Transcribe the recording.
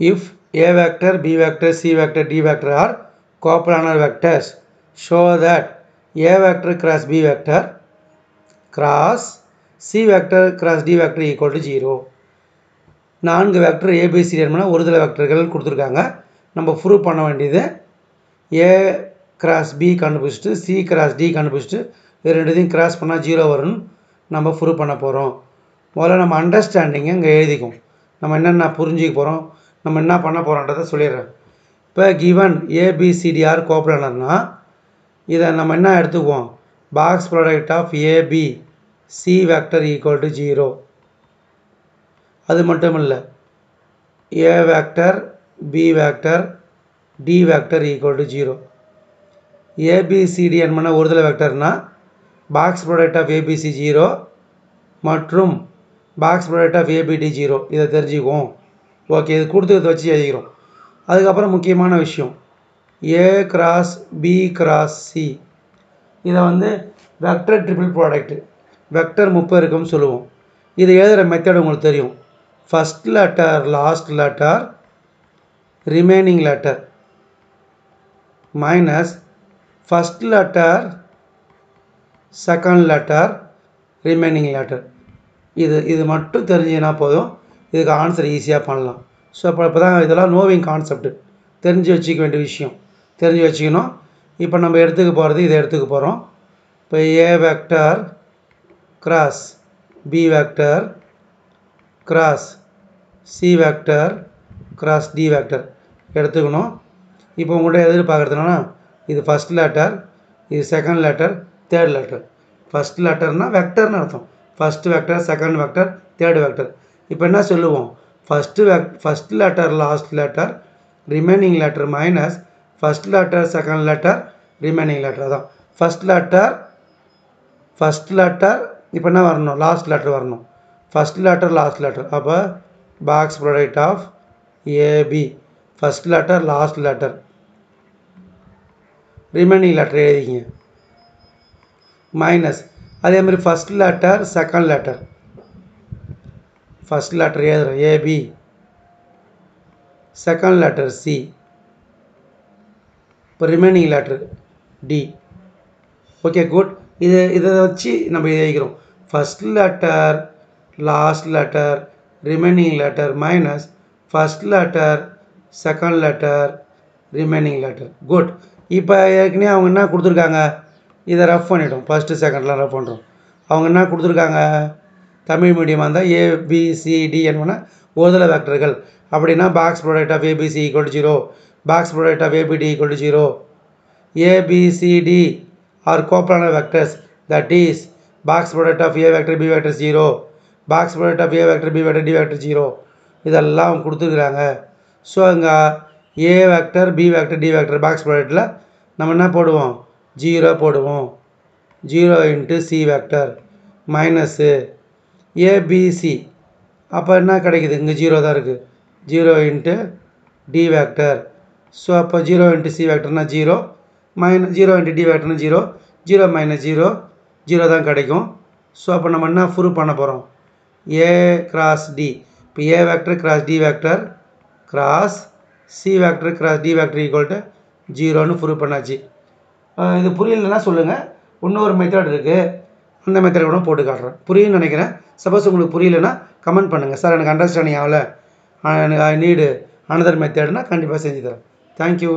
if a vector b vector c vector d vector are coplanar vectors show that a vector cross b vector cross c vector cross d vector equal to 0 நான்கு vector ABC என்பன ஒரு சில வெக்டர்கள் கொடுத்துருக்காங்க. நம்ம prove பண்ண வேண்டியது A cross B கண்டுபிடிச்சிட்டு சி கிராஸ் டி கண்டுபிடிச்சிட்டு இது ரெண்டுத்தையும் கிராஸ் பண்ணால் ஜீரோ வரும்னு நம்ம ப்ரூவ் பண்ண போகிறோம் முதல்ல நம்ம அண்டர்ஸ்டாண்டிங்கை இங்கே எழுதிக்கும் நம்ம என்னென்ன புரிஞ்சிக்க போகிறோம் நம்ம என்ன பண்ண போகிறோன்றதை சொல்லிடுறேன். இப்போ கிவன் ஏபிசிடிஆர் கோப்ளனர்னா இதை நம்ம என்ன எடுத்துக்குவோம்? Box product of AB C vector equal to zero அது மட்டும் இல்லை A vector B vector D vector equal to zero ABCD என்பன ஒருதலை வெக்டர்னா box product of ABC zero மற்றும் box product of ABD zero இதை தெரிஞ்சுக்குவோம். ஓகே இது கொடுத்ததை வச்சு எழுதிக்கிறோம். அதுக்கப்புறம் முக்கியமான விஷயம். A cross B cross C இதை வந்து வெக்டர் ட்ரிபிள் ப்ராடக்ட்டு வெக்டர் முப்பெருக்கம்னு சொல்லுவோம். இது எழுதுகிற மெத்தட் உங்களுக்கு தெரியும். First letter last letter remaining letter minus first letter second letter remaining letter இது இது மட்டும் தெரிஞ்சுன்னா போதும். இதுக்கு ஆன்சர் ஈஸியாக பண்ணலாம். ஸோ அப்போ இப்போ தான் இதெல்லாம் நோவிங் கான்செப்ட் தெரிஞ்சு வச்சுக்க வேண்டிய விஷயம். தெரிஞ்சு வச்சுக்கணும். இப்போ நம்ம எடுத்துக்க போகிறது இதை எடுத்துக்க போகிறோம் இப்போ A vector cross B vector cross C vector cross D vector எடுத்துக்கணும். இப்போ உங்கள்கிட்ட எதிர்பார்க்குறதுனா இது ஃபஸ்ட் லெட்டர் இது second letter third letter first லெட்டர்னால் வெக்டர்னு அர்த்தம். First vector second vector third vector இப்போ என்ன சொல்லுவோம்? ஃபஸ்ட்டு வெக் first letter last letter remaining letter minus first letter second letter remaining letter அதான் ஃபஸ்ட் லெட்டர் ஃபஸ்ட் லெட்டர் இப்போ என்ன வரணும்? லாஸ்ட் லெட்டர் வரணும். ஃபஸ்ட் லெட்டர் லாஸ்ட் லெட்டர் அப்போ box product of AB first letter last letter remaining letter எழுதிங்க minus அதே மாதிரி first letter second letter first letter எழுதுகிறோம் ஏபி செகண்ட் லெட்டர் சி இப்போ remaining letter D okay good இது இதை வச்சு நம்ம எழுதிக்கிறோம். First letter last letter remaining letter minus first letter second letter remaining letter good இப்போ ஏற்கனவே அவங்க என்ன கொடுத்துருக்காங்க? இதை ரஃப் பண்ணிட்டோம். ஃபஸ்ட்டு செகண்ட்லாம் ரஃப் பண்ணுறோம் அவங்க என்ன கொடுத்துருக்காங்க? தமிழ் மீடியமாக இருந்தால் ஏபிசிடி என்பன ஒருதலை வெக்டர்கள் அப்படின்னா box product of ABC equal to zero box product of ABD equal to zero ABCD are coplanar vectors that is box product of A vector B vector zero box product of A vector B vector D vector zero இதெல்லாம் கொடுத்துருக்குறாங்க. So அங்கே A vector B vector D vector box ப்ராடக்ட்டில் நம்ம என்ன போடுவோம்? Zero போடுவோம். Zero into C vector minus ABC அப்போ என்ன கிடைக்குது? இங்கே ஜீரோ தான் இருக்குது zero into D vector so அப்போ zero into C வெக்டர்னா zero minus zero into D வெக்டர்னா zero zero minus zero zero தான் கிடைக்கும். ஸோ அப்போ நம்ம என்ன ப்ரூவ் பண்ண போகிறோம் ஏ கிராஸ் டி இப்போ A vector cross D vector cross C vector cross D vector equal to ஜீரோன்னு ப்ரூவ் பண்ணாச்சு. இது புரியலன்னா சொல்லுங்கள் இன்னொரு மெத்தட் இருக்குது அந்த மெத்தட் கூட போட்டு காட்டுறேன். புரியும்னு நினைக்கிறேன். சப்போஸ் உங்களுக்கு புரியலன்னா கமெண்ட் பண்ணுங்கள் சார் எனக்கு அண்டர்ஸ்டாண்டிங் ஆகலை. எனக்கு ஐ நீடு அனதர் மெத்தட்னா கண்டிப்பாக செஞ்சு தரேன். தேங்க்யூ